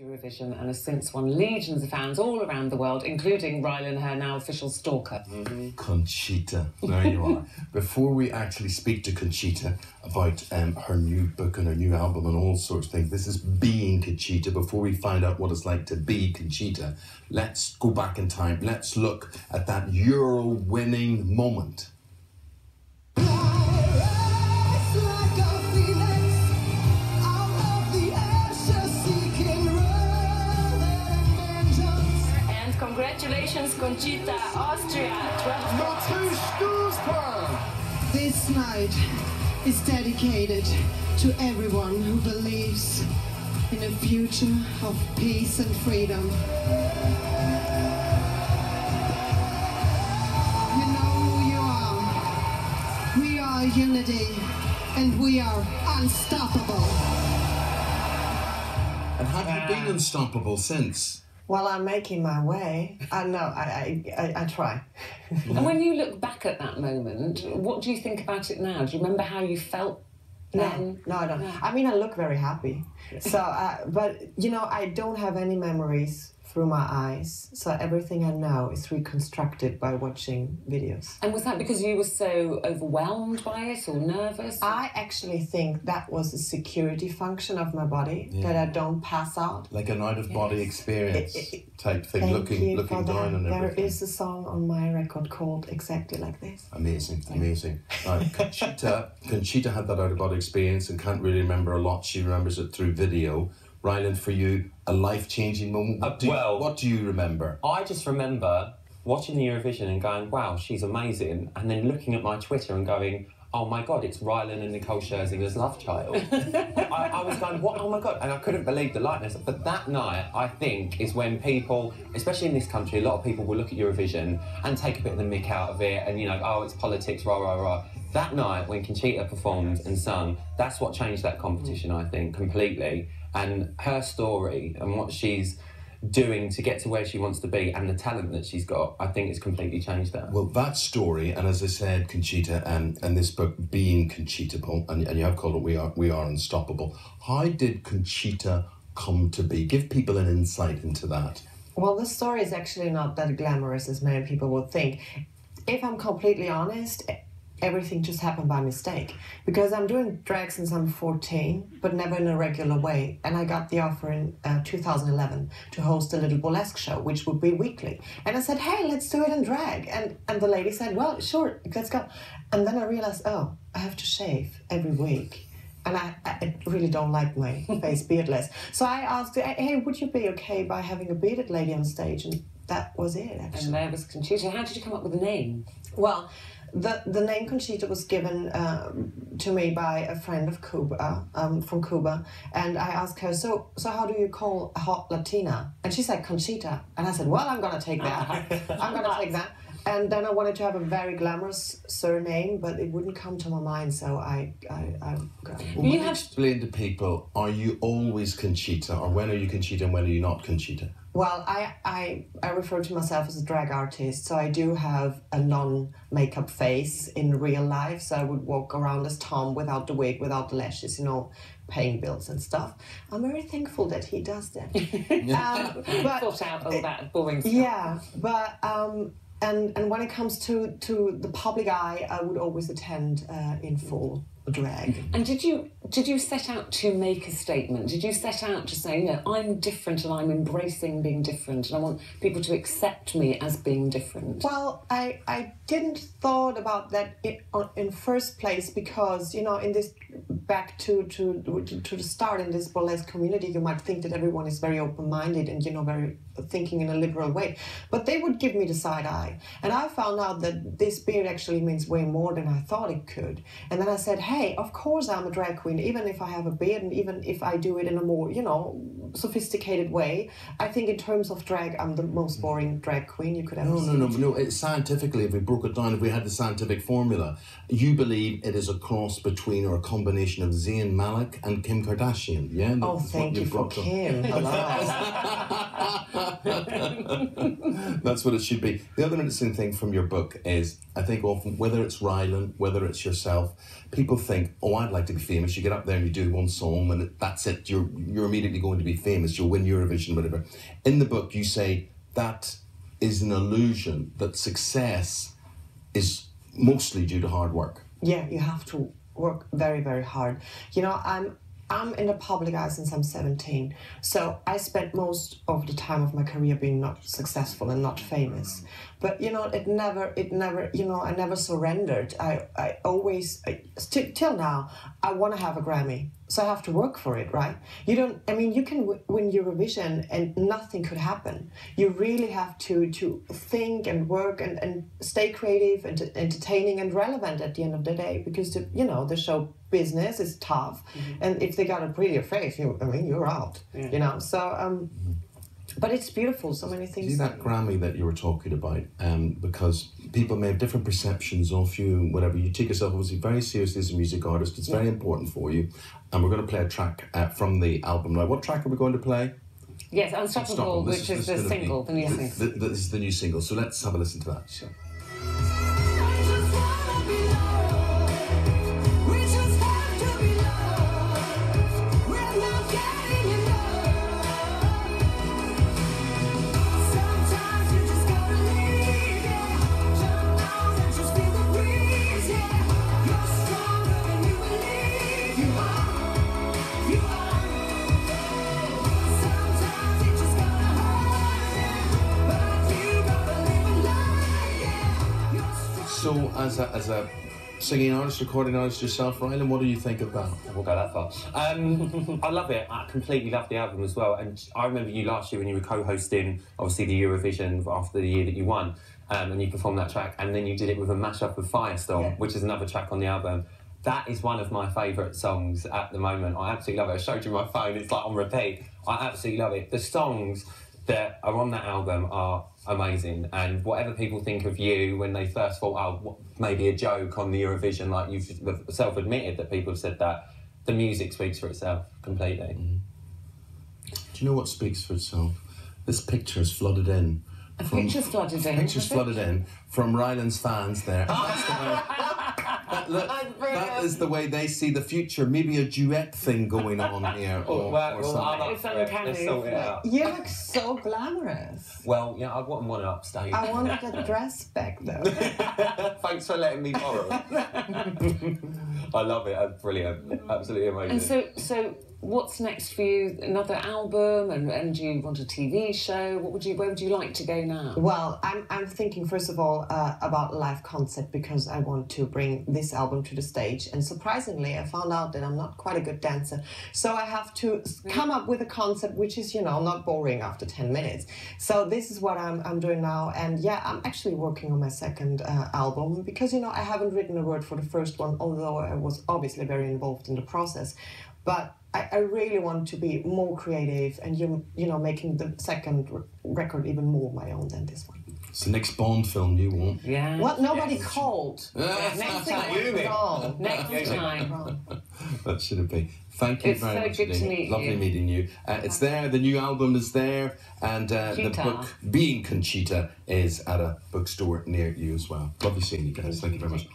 Eurovision and has since won legions of fans all around the world, including Rylan, her now official stalker. Mm-hmm. Conchita, there you are. Before we actually speak to Conchita about um, her new book and her new album and all sorts of things, this is being Conchita. Before we find out what it's like to be Conchita, let's go back in time. Let's look at that Euro winning moment. Congratulations, Conchita, Austria. This night is dedicated to everyone who believes in a future of peace and freedom. You know who you are. We are unity and we are unstoppable. And have you been unstoppable since? Well, I'm making my way. I know. I I, I, I try. and when you look back at that moment, what do you think about it now? Do you remember how you felt? No, then? no, I don't. I mean, I look very happy. So, uh, but you know, I don't have any memories through my eyes. So everything I know is reconstructed by watching videos. And was that because you were so overwhelmed by it or nervous? I actually think that was a security function of my body Yeah. that I don't pass out. Like an out of body experience It- it- type thing, Thank looking you looking for down that. on There everything. is a song on my record called exactly like this. Amazing, amazing. Now, Conchita, Conchita had that out of body experience and can't really remember a lot. She remembers it through video. Rylan, for you, a life changing moment. What Uh, do you, well- what do you remember? I just remember watching the Eurovision and going, wow, she's amazing. And then looking at my Twitter and going, oh my God, it's Rylan and Nicole Scherzinger's love child. I, I was going, what? Oh my God. And I couldn't believe the likeness. But that night, I think, is when people, especially in this country, a lot of people will look at Eurovision and take a bit of the mick out of it and, you know, oh, it's politics, rah, rah, rah. That night, when Conchita performed and sung, that's what changed that competition, I think, completely. And her story and what she's doing to get to where she wants to be and the talent that she's got, I think it's completely changed that. Well, that story, and as I said, Conchita, and, and this book being Conchitable, and, and you have called it We Are We Are Unstoppable. How did Conchita come to be? Give people an insight into that. Well, the story is actually not that glamorous as many people would think. If I'm completely honest, everything just happened by mistake. Because I'm doing drag since I'm 14, but never in a regular way. And I got the offer in uh, 2011 to host a little burlesque show, which would be weekly. And I said, hey, let's do it in drag. And, and the lady said, well, sure, let's go. And then I realized, oh, I have to shave every week and I, I really don't like my face beardless. So I asked, hey, would you be okay by having a bearded lady on stage? And that was it, actually. and there was Conchita. How did you come up with the name? Well, the, the name Conchita was given um, to me by a friend of Cuba, um, from Cuba, and I asked her, so so how do you call a hot Latina? And she said Conchita, and I said, well, I'm gonna take that. I'm gonna take that. And then I wanted to have a very glamorous surname, but it wouldn't come to my mind, so I I, I got Well, You when have- explain to people, are you always Conchita, or when are you Conchita and when are you not Conchita? Well, I, I I refer to myself as a drag artist, so I do have a non-makeup face in real life. So I would walk around as Tom without the wig, without the lashes, you know, paying bills and stuff. I'm very thankful that he does that. um, but Thought out all that boring stuff. yeah, but um, and and when it comes to to the public eye, I would always attend uh, in full drag. And did you did you set out to make a statement? Did you set out to say, no, I'm different and I'm embracing being different and I want people to accept me as being different? Well, I I didn't thought about that in, uh, in first place because you know in this back to to to the start in this burlesque community you might think that everyone is very open minded and you know very thinking in a liberal way, but they would give me the side eye, and I found out that this beard actually means way more than I thought it could. And then I said, hey, of course I'm a drag queen, even if I have a beard and even if I do it in a more you know sophisticated way. I think in terms of drag, I'm the most mm. boring drag queen you could ever No, see. no, no, no. It's scientifically, if we broke it down, if we had the scientific formula, you believe it is a cross between or a combination of Zayn Malik and Kim Kardashian. Yeah. Oh, That's what thank you for Kim. That's what it should be. The other interesting thing from your book is, I think often, whether it's Rylan, whether it's yourself, people think, "Oh, I'd like to be famous." You get up there and you do one song, and that's it. You're you're immediately going to be famous. You'll win Eurovision, whatever. In the book, you say that is an illusion. That success is mostly due to hard work. yeah, you have to work very, very hard. You know, I'm I'm in the public eye since I'm 17, so I spent most of the time of my career being not successful and not famous. But you know, it never, it never, you know, I never surrendered. I, I always, till now, I want to have a Grammy, so I have to work for it, right? You don't. I mean, you can w- win Eurovision and nothing could happen. You really have to to think and work and, and stay creative and entertaining and relevant at the end of the day because the, you know the show business is tough, and if they got a prettier face, you, I mean, you're out. You know, so um, but it's beautiful. So many things. See that Grammy that you were talking about, um, because people may have different perceptions of you, whatever. You take yourself obviously very seriously as a music artist. It's very important for you, and we're going to play a track uh, from the album now. What track are we going to play? Yes, Unstoppable, Unstoppable. This which is- is, the gonna be- single, the new single. th- this is the new single. So let's have a listen to that. Sure. So as a as a singing artist, recording artist yourself, Rylan, what do you think of that? We'll go that far. Um, I love it. I completely love the album as well. And I remember you last year when you were co-hosting, obviously the Eurovision after the year that you won, um, and you performed that track, and then you did it with a mashup of Firestorm, Yeah. which is another track on the album. That is one of my favourite songs at the moment. I absolutely love it. I showed you my phone; it's like on repeat. I absolutely love it. The songs that are on that album are amazing, and whatever people think of you when they first thought, oh, what- maybe a joke on the Eurovision, like you've self-admitted that people have said that. The music speaks for itself completely. Mm-hmm. Do you know what speaks for itself? This picture is flooded in. A picture's flooded in. Pictures has it? flooded in from Rylan's fans there. that, look, that is the way they see the future. Maybe a duet thing going on here, oh, or, Well, or well, something. up It's for it. sort it isn't it? out. You look so glamorous. Well, yeah, I wouldn't want to upstage. I wanted a dress back though. Thanks for letting me borrow. I love it. That's brilliant. Absolutely amazing. And so, so what's next for you? Another album, and, and do you want a TV show? What would you? Where would you like to go now? Well, I'm, I'm thinking first of all uh, about live concept because I want to bring this album to the stage. And surprisingly, I found out that I'm not quite a good dancer. So I have to come up with a concept which is, you know, not boring after 10 minutes. So this is what I'm, I'm doing now. And yeah, I'm actually working on my second uh, album because, you know, I haven't written a word for the first one, although I was obviously very involved in the process. But I, I really want to be more creative and you you know making the second r- record even more my own than this one. It's the next Bond film you want. Yeah. What nobody called. Next time. went wrong. Next time. That should it be. Thank you It's very so much. good to Dana. meet Lovely you. meeting you. Uh, it's there. The new album is there, and uh, the book "Being Conchita" is at a bookstore near you as well. Lovely seeing you guys. Thank you very much.